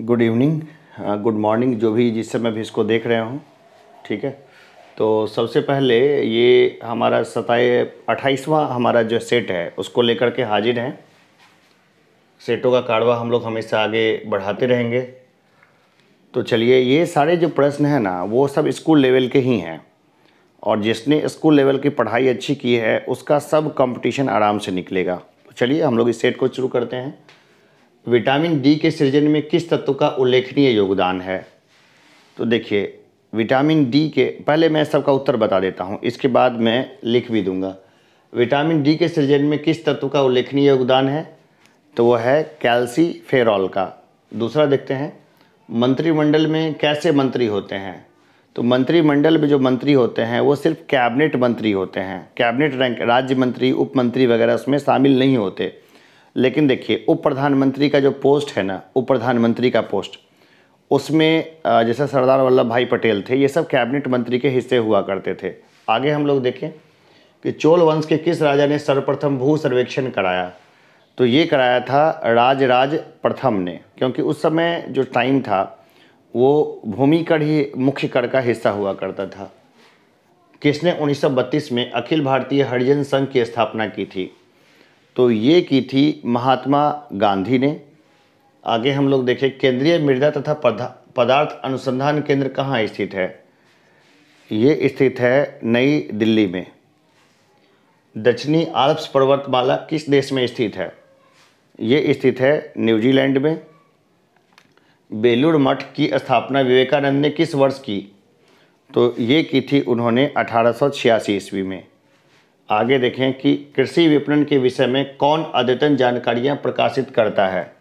Good evening good morning, जो भी जिस समय भी इसको देख रहे हों, ठीक है? तो सबसे पहले ये हमारा सताए अट्ठाईसवां हमारा जो सेट है, उसको लेकर के हाजिर हैं। सेटों का कारवा हम लोग हमेशा आगे बढ़ाते रहेंगे। तो चलिए, ये सारे जो प्रश्न हैं ना, वो सब स्कूल लेवल के ही हैं। और जिसने स्कूल लेवल की पढ़ाई अच्छी की है, उसका सब कंपटीशन आराम से निकलेगा। तो चलिए, हम लोग इस सेट को शुरू करते हैं। विटामिन डी के सृजन में किस तत्व का उल्लेखनीय योगदान है? तो देखिए, विटामिन डी के, पहले मैं सबका उत्तर बता देता हूँ, इसके बाद मैं लिख भी दूँगा। विटामिन डी के सृजन में किस तत्व का उल्लेखनीय योगदान है? तो वह है कैल्सी फेरॉल का। दूसरा देखते हैं, मंत्रिमंडल में कैसे मंत्री होते हैं? तो मंत्रिमंडल में जो मंत्री होते हैं, वो सिर्फ़ कैबिनेट मंत्री होते हैं। कैबिनेट रैंक, राज्य मंत्री उप मंत्री वगैरह उसमें शामिल नहीं होते। लेकिन देखिए, उप प्रधानमंत्री का जो पोस्ट है ना, उप प्रधानमंत्री का पोस्ट, उसमें जैसे सरदार वल्लभ भाई पटेल थे, ये सब कैबिनेट मंत्री के हिस्से हुआ करते थे। आगे हम लोग देखें कि चोल वंश के किस राजा ने सर्वप्रथम भू सर्वेक्षण कराया। तो ये कराया था राजराज प्रथम ने, क्योंकि उस समय जो टाइम था, वो भूमि कर ही, मुख्य कर का हिस्सा हुआ करता था। किसने? 1932 में अखिल भारतीय हरिजन संघ की स्थापना की थी। तो ये की थी महात्मा गांधी ने। आगे हम लोग देखें, केंद्रीय मृदा तथा पदार्थ अनुसंधान केंद्र कहाँ स्थित है? ये स्थित है नई दिल्ली में। दक्षिणी आल्प्स पर्वतमाला किस देश में स्थित है? ये स्थित है न्यूजीलैंड में। बेलूर मठ की स्थापना विवेकानंद ने किस वर्ष की? तो ये की थी उन्होंने अठारह सौ छियासी ईस्वी में। आगे देखें कि कृषि विपणन के विषय में कौन अद्यतन जानकारियाँ प्रकाशित करता है?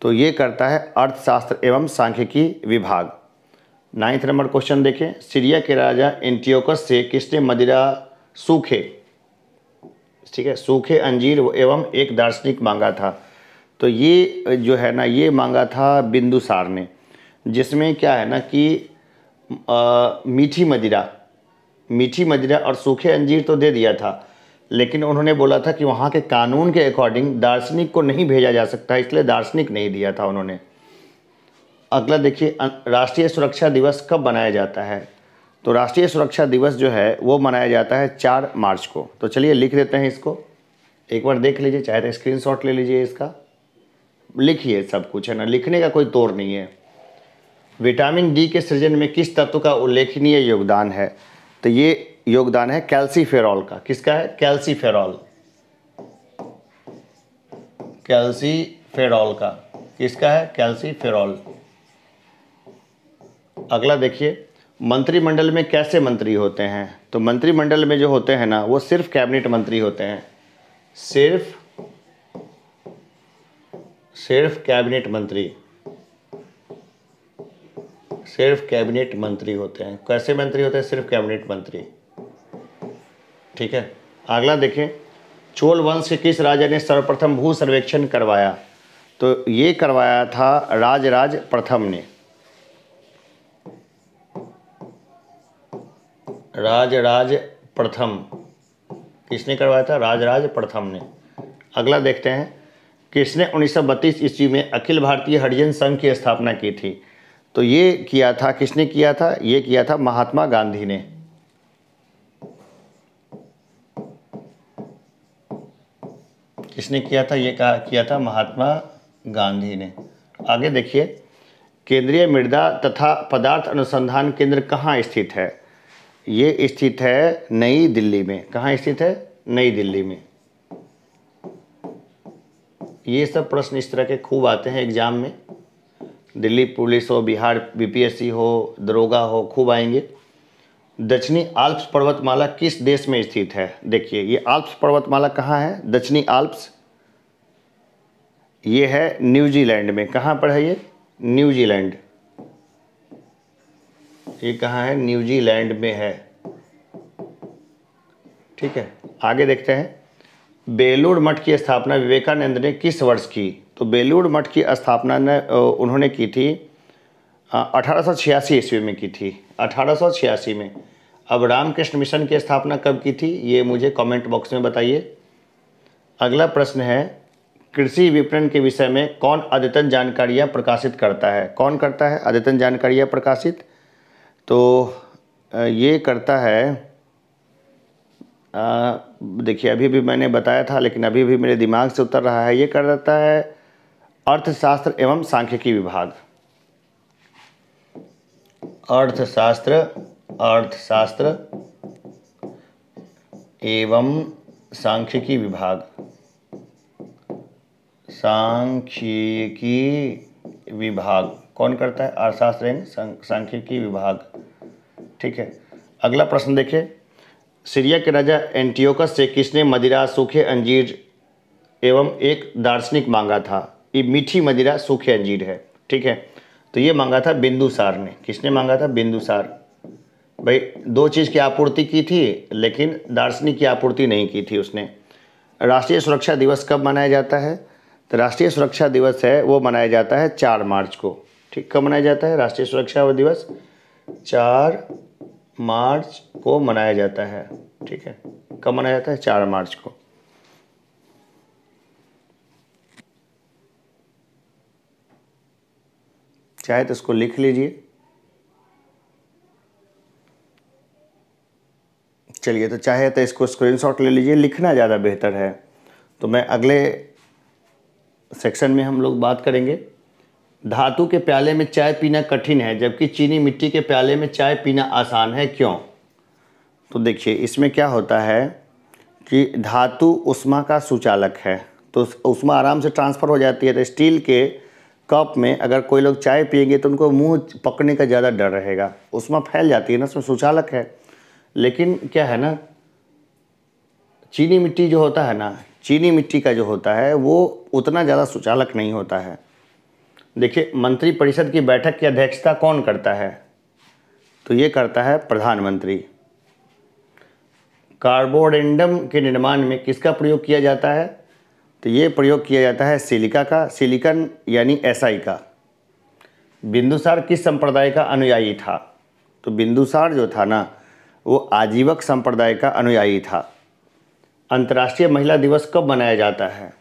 तो ये करता है अर्थशास्त्र एवं सांख्यिकी विभाग। नाइन्थ नंबर क्वेश्चन देखें। सीरिया के राजा एंटियोकस से किसने मदिरा सूखे ठीक है सूखे अंजीर एवं एक दार्शनिक मांगा था? तो ये जो है ना ये मांगा था बिंदुसार ने जिसमें क्या है ना कि आ, मीठी मदिरा मीठी मदिरा और सूखे अंजीर तो दे दिया था, लेकिन उन्होंने बोला था कि वहाँ के कानून के अकॉर्डिंग दार्शनिक को नहीं भेजा जा सकता, इसलिए दार्शनिक नहीं दिया था उन्होंने। अगला देखिए राष्ट्रीय सुरक्षा दिवस कब मनाया जाता है? तो राष्ट्रीय सुरक्षा दिवस जो है, वो मनाया जाता है चार मार्च को। तो चलिए लिख देते हैं इसको। एक बार देख लीजिए, चाहे तो स्क्रीन ले लीजिए इसका। लिखिए सब कुछ, है ना? लिखने का कोई तोड़ नहीं है। विटामिन डी के सृजन में किस तत्व का उल्लेखनीय योगदान है? तो ये योगदान है कैल्सीफेरॉल का। किसका है? कैल्सीफेरॉल। कैल्सीफेरॉल का। किसका है? कैल्सीफेरॉल। अगला देखिए, मंत्रिमंडल में कैसे मंत्री होते हैं? तो मंत्रिमंडल में जो होते हैं ना, वो सिर्फ़ कैबिनेट मंत्री होते हैं। सिर्फ़ सिर्फ़ कैबिनेट मंत्री। सिर्फ़ कैबिनेट मंत्री होते हैं। कैसे मंत्री होते हैं? सिर्फ़ कैबिनेट मंत्री। ठीक है? अगला देखें। चोल वंश के किस राजा ने सर्वप्रथम भू सर्वेक्षण करवाया? तो ये करवाया था राजराज प्रथम ने। राजराज प्रथम। किसने करवाया था? राजराज प्रथम ने। अगला देखते हैं। किसने 1932 ईस्वी में अखिल भारतीय हरिजन संघ की स्थापना की थी? तो ये किया था, किसने किया था? ये किया था महात्मा गांधी ने। किसने किया था? ये कहा, किया था महात्मा गांधी ने। आगे देखिए, केंद्रीय मृदा तथा पदार्थ अनुसंधान केंद्र कहाँ स्थित है? ये स्थित है नई दिल्ली में। कहाँ स्थित है? नई दिल्ली में। ये सब प्रश्न इस तरह के खूब आते हैं एग्ज़ाम में। दिल्ली पुलिस हो, बिहार बीपीएससी हो, दरोगा हो, खूब आएँगे। दक्षिणी आल्प्स पर्वतमाला किस देश में स्थित है? देखिए, ये आल्प्स पर्वतमाला कहाँ है? दक्षिणी आल्प्स। ये है न्यूजीलैंड में। कहाँ पर है ये? न्यूजीलैंड। ये कहाँ है? न्यूजीलैंड में है। ठीक है, आगे देखते हैं। बेलूर मठ की स्थापना विवेकानंद ने किस वर्ष की? तो बेलूर मठ की स्थापना ने उन्होंने की थी अठारह सौ छियासी ईस्वी में की थी। अठारह सौ छियासी में। अब रामकृष्ण मिशन की स्थापना कब की थी, ये मुझे कमेंट बॉक्स में बताइए। अगला प्रश्न है, कृषि विपणन के विषय में कौन अद्यतन जानकारियाँ प्रकाशित करता है? कौन करता है अद्यतन जानकारियाँ प्रकाशित? तो ये करता है देखिए, अभी भी मैंने बताया था, लेकिन अभी भी मेरे दिमाग से उतर रहा है, ये कर देता है अर्थशास्त्र एवं सांख्यिकी विभाग। अर्थशास्त्र अर्थशास्त्र एवं सांख्यिकी विभाग। सांख्यिकी विभाग। कौन करता है? अर्थशास्त्र एवं सांख्यिकी विभाग। ठीक है, अगला प्रश्न देखिए। सीरिया के राजा एंटियोकस से किसने मदिरा सूखे अंजीर एवं एक दार्शनिक मांगा था? ये मीठी मदिरा सूखे अंजीर है, ठीक है? तो ये मांगा था बिंदुसार ने। किसने मांगा था? बिंदुसार भाई, दो चीज़ की आपूर्ति की थी, लेकिन दार्शनिक की आपूर्ति नहीं की थी उसने। राष्ट्रीय सुरक्षा दिवस कब मनाया जाता है? तो राष्ट्रीय सुरक्षा दिवस है, वो मनाया जाता है चार मार्च को। ठीक, कब मनाया जाता है? राष्ट्रीय सुरक्षा दिवस, चार मार्च को मनाया जाता है, ठीक है? कब मनाया जाता है? चार मार्च को। चाहे तो इसको लिख लीजिए। चलिए तो चाहे तो इसको स्क्रीनशॉट ले लीजिए, लिखना ज़्यादा बेहतर है। तो मैं अगले सेक्शन में हम लोग बात करेंगे। धातु के प्याले में चाय पीना कठिन है, जबकि चीनी मिट्टी के प्याले में चाय पीना आसान है। क्यों? तो देखिए, इसमें क्या होता है कि धातु उष्मा का सुचालक है। तो उष्मा आराम से ट्रांसफ़र हो जाती है तो स्टील के कप में अगर कोई लोग चाय पिएँगे तो उनको मुँह पकने का ज़्यादा डर रहेगा। उष्मा फैल जाती है ना, उसमें सुचालक है। लेकिन क्या है ना, चीनी मिट्टी जो होता है ना, चीनी मिट्टी का जो होता है, वो उतना ज़्यादा सुचालक नहीं होता है। देखिए, मंत्रिपरिषद की बैठक की अध्यक्षता कौन करता है? तो ये करता है प्रधानमंत्री। कार्बोडेंडम के निर्माण में किसका प्रयोग किया जाता है? तो ये प्रयोग किया जाता है सिलिका का, सिलिकन यानी एसआई का। बिंदुसार किस संप्रदाय का अनुयायी था? तो बिंदुसार जो था ना, वो आजीवक संप्रदाय का अनुयायी था। अंतर्राष्ट्रीय महिला दिवस कब मनाया जाता है?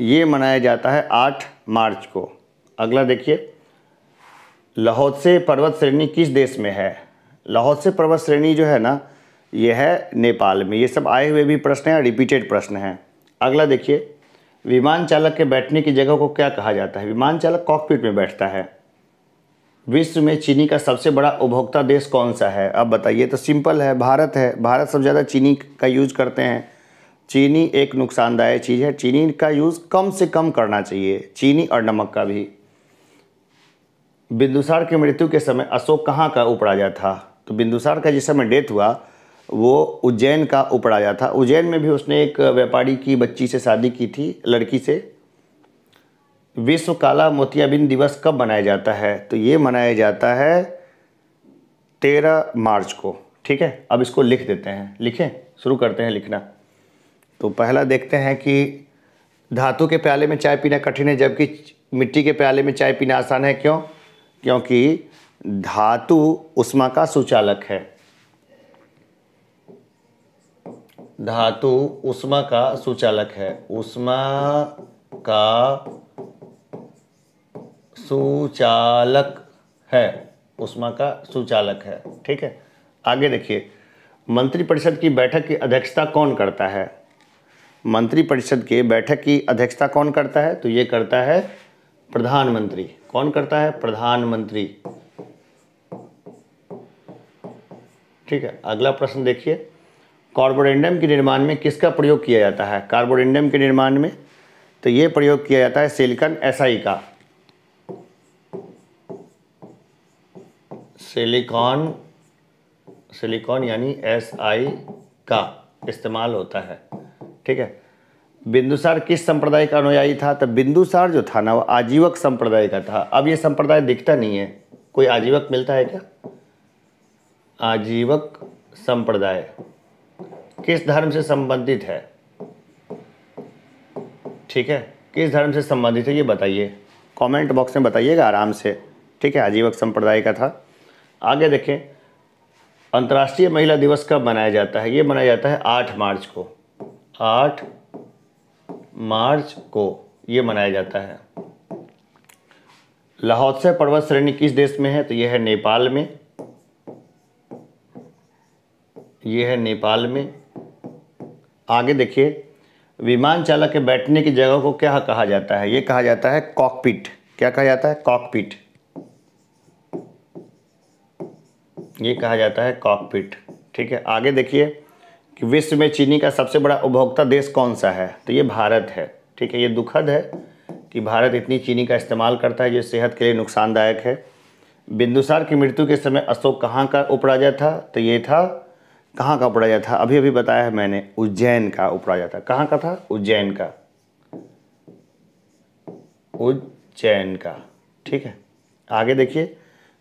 ये मनाया जाता है आठ मार्च को। अगला देखिए। लाहौत से पर्वत श्रेणी किस देश में है? लाहौल से पर्वत श्रेणी जो है ना ये है नेपाल में। ये सब आए हुए भी प्रश्न हैं रिपीटेड प्रश्न हैं। अगला देखिए, विमान चालक के बैठने की जगह को क्या कहा जाता है? विमान चालक कॉकपिट में बैठता है। विश्व में चीनी का सबसे बड़ा उपभोक्ता देश कौन सा है? अब बताइए तो सिंपल है, भारत है। भारत सबसे ज़्यादा चीनी का यूज़ करते हैं। चीनी एक नुकसानदायक चीज़ है। चीनी का यूज़ कम से कम करना चाहिए, चीनी और नमक का भी। बिंदुसार की मृत्यु के समय अशोक कहाँ का उपराजा था? तो बिंदुसार का जिस समय डेथ हुआ वो उज्जैन का उपराजा था। उज्जैन में भी उसने एक व्यापारी की बच्ची से शादी की थी, लड़की से। विश्व काला मोतियाबिंद दिवस कब मनाया जाता है? तो ये मनाया जाता है तेरह मार्च को। ठीक है? अब इसको लिख देते हैं। लिखें? शुरू करते हैं लिखना। तो पहला देखते हैं कि धातु के प्याले में चाय पीना कठिन है, जबकि मिट्टी के प्याले में चाय पीना आसान है। क्यों? क्योंकि धातु उष्मा का सुचालक है। धातु उष्मा का सुचालक है। उष्मा का सुचालक है। उष्मा का सुचालक है। ठीक है? आगे देखिए। मंत्रिपरिषद की बैठक की अध्यक्षता कौन करता है? मंत्रिपरिषद के बैठक की अध्यक्षता कौन करता है? तो ये करता है प्रधानमंत्री। कौन करता है? प्रधानमंत्री। ठीक है? अगला प्रश्न देखिए। कार्बोडेंडम के निर्माण में किसका प्रयोग किया जाता है? कार्बोडेंडम के निर्माण में तो ये प्रयोग किया जाता है सिलिकन एसआई का। सिलिकॉन सिलिकॉन यानी एस आई का इस्तेमाल होता है। ठीक है? बिंदुसार किस संप्रदाय का अनुयायी था? तो बिंदुसार जो था ना, वो आजीवक संप्रदाय का था। अब ये संप्रदाय दिखता नहीं है। कोई आजीवक मिलता है क्या? आजीवक संप्रदाय। किस धर्म से संबंधित है? ठीक है? किस धर्म से संबंधित है, ये बताइए। कमेंट बॉक्स में बताइएगा आराम से। ठीक है? आजीवक संप्रदाय का था। आगे देखें। अंतर्राष्ट्रीय महिला दिवस कब मनाया जाता है? ये मनाया जाता है आठ मार्च को। आठ मार्च को ये मनाया जाता है। लाहौत्सव पर्वत श्रेणी किस देश में है? तो यह है नेपाल में। यह है नेपाल में। आगे देखिए, विमान चालक के बैठने की जगह को क्या कहा जाता है? ये कहा जाता है कॉकपिट क्या कहा जाता है? कॉकपिट ये कहा जाता है कॉकपिट ठीक है, आगे देखिए कि विश्व में चीनी का सबसे बड़ा उपभोक्ता देश कौन सा है? तो ये भारत है। ठीक है, ये दुखद है कि भारत इतनी चीनी का इस्तेमाल करता है, जो सेहत के लिए नुकसानदायक है। बिंदुसार की मृत्यु के समय अशोक कहाँ का उपराजा था? तो ये था कहाँ का उपराजा था? अभी अभी बताया है मैंने, उज्जैन का उपराजा था। कहाँ का था? उज्जैन का। उज्जैन का। ठीक है। आगे देखिए।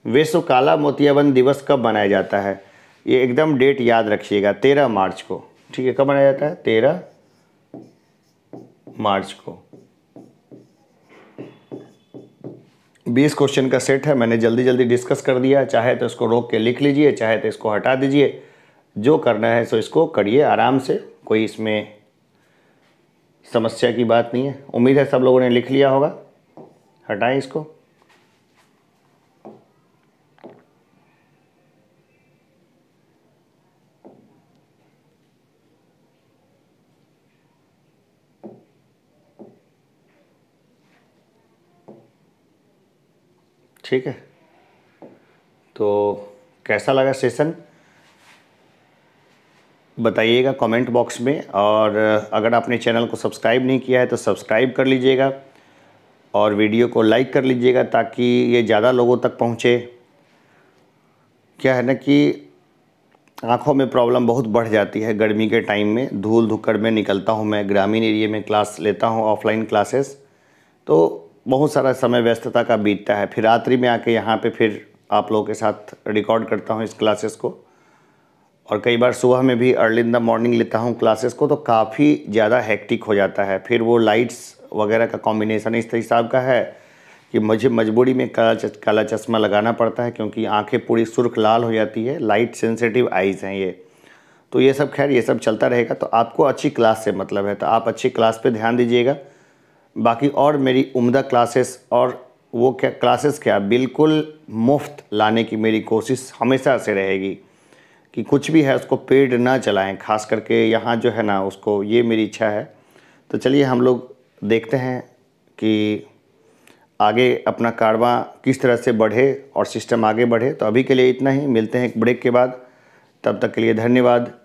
विश्व काला मोतियाबंद दिवस कब मनाया जाता है? ये एकदम डेट याद रखिएगा, तेरह मार्च को। ठीक है, कब मनाया जाता है? तेरह मार्च को। बीस क्वेश्चन का सेट है, मैंने जल्दी जल्दी डिस्कस कर दिया। चाहे तो इसको रोक के लिख लीजिए, चाहे तो इसको हटा दीजिए। जो करना है, सो इसको करिए आराम से। कोई इसमें समस्या की बात नहीं है। उम्मीद है सब लोगों ने लिख लिया होगा। हटाएँ इसको। ठीक है। तो कैसा लगा सेशन? बताइएगा कमेंट बॉक्स में और अगर आपने चैनल को सब्सक्राइब नहीं किया है तो सब्सक्राइब कर लीजिएगा और वीडियो को लाइक कर लीजिएगा ताकि ये ज़्यादा लोगों तक पहुँचे। क्या है ना कि आँखों में प्रॉब्लम बहुत बढ़ जाती है गर्मी के टाइम में। धूल धुक्कड़ में निकलता हूँ मैं, ग्रामीण एरिए में क्लास लेता हूँ ऑफलाइन क्लासेस तो बहुत सारा समय व्यस्तता का बीतता है। फिर रात्रि में आके यहाँ पे फिर आप लोगों के साथ रिकॉर्ड करता हूँ इस क्लासेस को। और कई बार सुबह में भी अर्ली इन द मॉर्निंग लेता हूँ क्लासेस को तो काफ़ी ज़्यादा हैक्टिक हो जाता है। फिर वो लाइट्स वगैरह का कॉम्बिनेशन इस हिसाब का है कि मुझे मजबूरी में काला काला चश्मा लगाना पड़ता है क्योंकि आँखें पूरी सुर्ख लाल हो जाती है लाइट सेंसिटिव आइज़ हैं ये। तो ये सब खैर, ये सब चलता रहेगा। तो आपको अच्छी क्लास से मतलब है तो आप अच्छी क्लास पे ध्यान दीजिएगा। बाकी और मेरी उम्दा क्लासेस और वो क्या क्लासेस क्या, बिल्कुल मुफ़्त लाने की मेरी कोशिश हमेशा से रहेगी। कि कुछ भी है, उसको पेड ना चलाएँ, खास करके यहाँ जो है ना, उसको ये मेरी इच्छा है। तो चलिए हम लोग देखते हैं कि आगे अपना कारवा किस तरह से बढ़े और सिस्टम आगे बढ़े। तो अभी के लिए इतना ही, मिलते हैं एक ब्रेक के बाद। तब तक के लिए धन्यवाद।